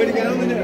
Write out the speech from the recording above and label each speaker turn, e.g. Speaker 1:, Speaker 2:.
Speaker 1: പേടിക്കാനൊന്നുമില്ല